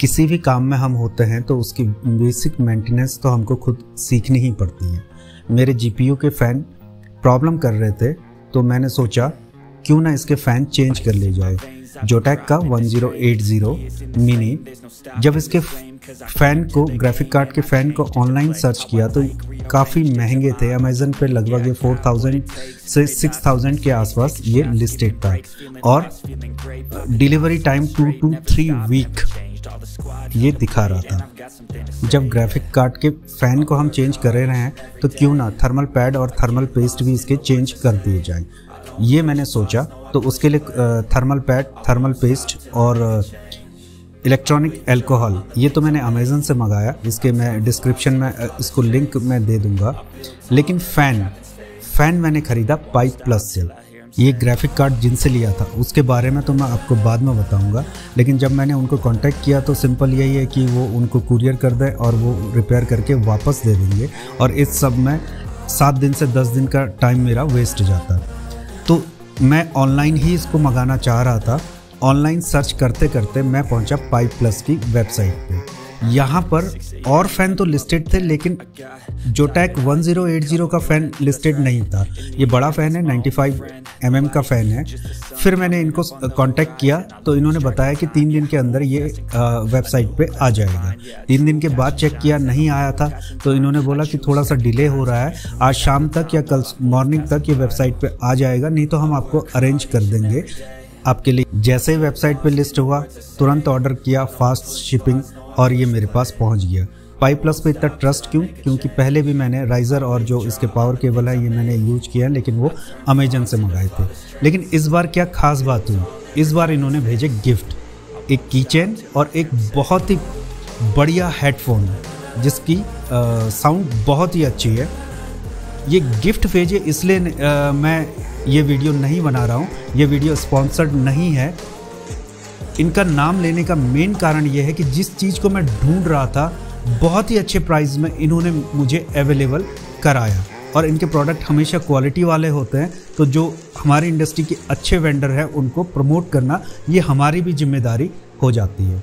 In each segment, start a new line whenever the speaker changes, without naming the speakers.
किसी भी काम में हम होते हैं तो उसकी बेसिक मेंटेनेंस तो हमको खुद सीखनी ही पड़ती है। मेरे जीपीयू के फ़ैन प्रॉब्लम कर रहे थे तो मैंने सोचा, क्यों ना इसके फ़ैन चेंज कर ले जाए। जोटैक का 1080 मिनी जब इसके फ़ैन को ग्राफिक कार्ड के फ़ैन को ऑनलाइन सर्च किया तो काफ़ी महँगे थे। अमेजन पे लगभग ये फोर थाउज़ेंड से सिक्स थाउज़ेंड के आसपास ये लिस्टेड था। और delivery time two to three week ये दिखा रहा था। जब ग्राफिक कार्ड के फ़ैन को हम चेंज कर रहे हैं तो क्यों ना थर्मल पैड और थर्मल पेस्ट भी इसके चेंज कर दिए जाएँ। ये मैंने सोचा तो उसके लिए थर्मल पैड थर्मल पेस्ट और इलेक्ट्रॉनिक अल्कोहल ये तो मैंने अमेज़न से मंगाया इसके मैं डिस्क्रिप्शन में इसको लिंक मैं दे दूँगा। लेकिन फ़ैन फ़ैन मैंने ख़रीदा पाइप प्लस से। ये ग्राफिक कार्ड जिनसे लिया था उसके बारे में तो मैं आपको बाद में बताऊँगा लेकिन जब मैंने उनको कांटेक्ट किया तो सिंपल यही है कि वो उनको कुरियर कर दें और वो रिपेयर करके वापस दे देंगे और इस सब में सात दिन से दस दिन का टाइम मेरा वेस्ट जाता। तो मैं ऑनलाइन ही इसको मंगाना चाह रहा था। ऑनलाइन सर्च करते करते मैं पहुँचा पाइप प्लस की वेबसाइट पे। यहाँ पर और फ़ैन तो लिस्टेड थे, लेकिन जोटैक 1080 का फ़ैन लिस्टेड नहीं था। ये बड़ा फ़ैन है 95 फाइव mm का फ़ैन है। फिर मैंने इनको कांटेक्ट किया तो इन्होंने बताया कि तीन दिन के अंदर ये वेबसाइट पे आ जाएगा। तीन दिन के बाद चेक किया, नहीं आया था तो इन्होंने बोला कि थोड़ा सा डिले हो रहा है। आज शाम तक या कल मॉर्निंग तक ये वेबसाइट पे आ जाएगा, नहीं तो हम आपको अरेंज कर देंगे आपके लिए। जैसे ही वेबसाइट पे लिस्ट हुआ, तुरंत ऑर्डर किया फास्ट शिपिंग और ये मेरे पास पहुँच गया। पाई प्लस पे इतना ट्रस्ट क्यों? क्योंकि पहले भी मैंने राइज़र और जो इसके पावर केबल है, ये मैंने यूज़ किया है, लेकिन वो अमेजन से मंगाए थे। लेकिन इस बार क्या खास बात हुई? इस बार इन्होंने भेजे गिफ्ट एक कीचेन और एक बहुत ही बढ़िया हेडफोन जिसकी साउंड बहुत ही अच्छी है। ये गिफ्ट भेजे इसलिए मैं ये वीडियो नहीं बना रहा हूँ। ये वीडियो स्पॉन्सर्ड नहीं है। इनका नाम लेने का मेन कारण ये है कि जिस चीज़ को मैं ढूंढ रहा था, बहुत ही अच्छे प्राइस में इन्होंने मुझे अवेलेबल कराया। और इनके प्रोडक्ट हमेशा क्वालिटी वाले होते हैं तो जो हमारी इंडस्ट्री के अच्छे वेंडर हैं, उनको प्रमोट करना, ये हमारी भी ज़िम्मेदारी हो जाती है।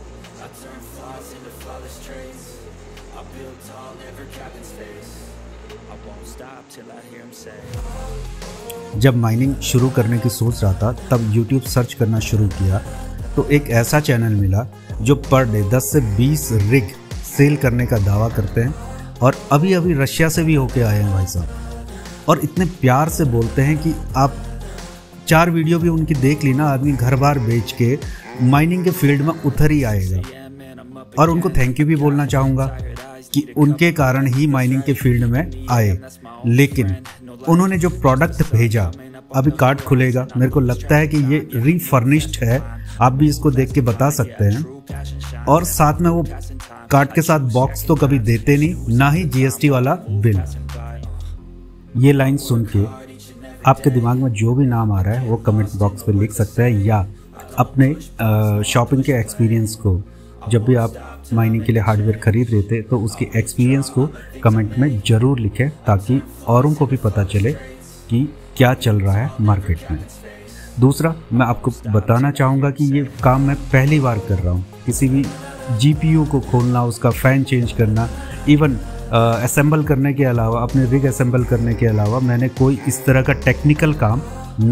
I turn flaws into flawless traits I build tall, never cap in space. जब माइनिंग शुरू करने की सोच रहा था तब YouTube सर्च करना शुरू किया। तो एक ऐसा चैनल मिला जो पर डे 10 से 20 रिग सेल करने का दावा करते हैं और अभी अभी रशिया से भी होके आए हैं भाई साहब। और इतने प्यार से बोलते हैं कि आप चार वीडियो भी उनकी देख ली ना, आदमी घर बार बेच के माइनिंग के फ़ील्ड में उतर ही आएगा। और उनको थैंक यू भी बोलना चाहूँगा कि उनके कारण ही माइनिंग के फ़ील्ड में आए। लेकिन उन्होंने जो प्रोडक्ट भेजा, अभी कार्ड खुलेगा। मेरे को लगता है कि ये रीफर्निश्ड है। आप भी इसको देख के बता सकते हैं। और साथ में वो कार्ड के साथ बॉक्स तो कभी देते नहीं, ना ही जीएसटी वाला बिल ये लाइन सुन के आपके दिमाग में जो भी नाम आ रहा है, वो कमेंट बॉक्स पे लिख सकते हैं या अपने शॉपिंग के एक्सपीरियंस को, जब भी आप माइनिंग के लिए हार्डवेयर खरीद रहे थे तो उसके एक्सपीरियंस को कमेंट में ज़रूर लिखें, ताकि औरों को भी पता चले कि क्या चल रहा है मार्केट में। दूसरा, मैं आपको बताना चाहूँगा कि ये काम मैं पहली बार कर रहा हूँ। किसी भी जीपीयू को खोलना, उसका फ़ैन चेंज करना इवन असेंबल करने के अलावा अपने रिग असेंबल करने के अलावा मैंने कोई इस तरह का टेक्निकल काम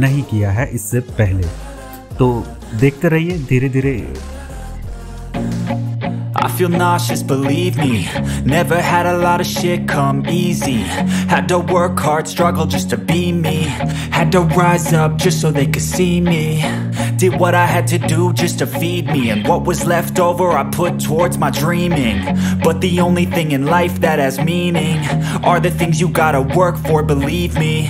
नहीं किया है इससे पहले तो देखते रहिए धीरे धीरे I feel nauseous, believe me Never had a lot of shit come easy Had to work hard, struggle just to be me Had to rise up just so they could see me
Did what I had to do just to feed me And what was left over I put towards my dreaming. But the only thing in life that has meaning Are the things you gotta work for, believe me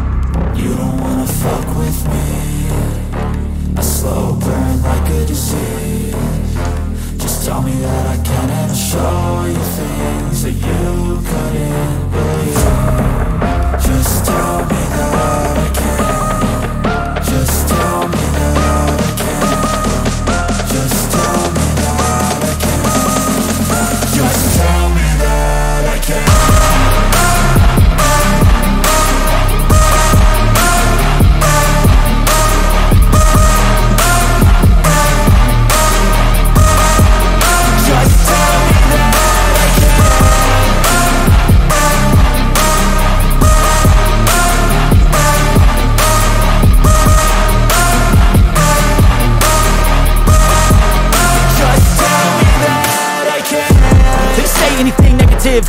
You don't wanna fuck with me. A slow burn like a disease. Just tell me that I can and I'll show. you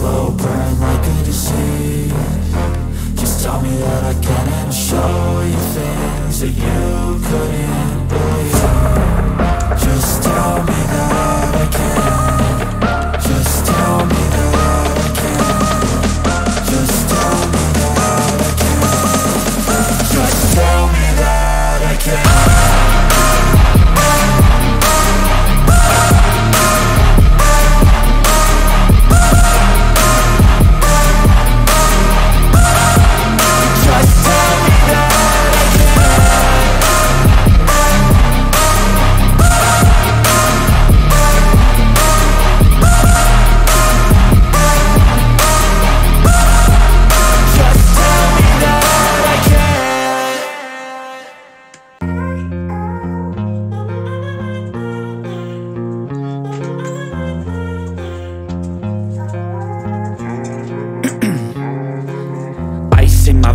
slow burn like a disease. Just tell me that I can and show you things that you couldn't believe. Just tell me that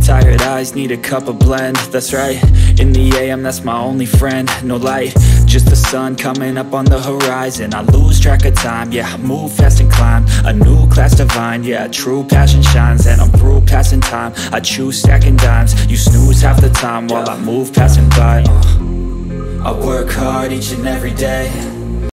tired eyes, need a cup of blend. That's right, in the AM, that's my only friend. No light, just the sun coming up on the horizon. I lose track of time, yeah, I move fast and climb. A new class divine, yeah, true passion shines. And I'm through passing time, I choose stacking dimes. You snooze half the time while I move passing by. Uh. I work hard each and every day